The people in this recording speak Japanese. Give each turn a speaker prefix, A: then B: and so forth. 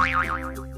A: Oi, oi, oi, oi, oi.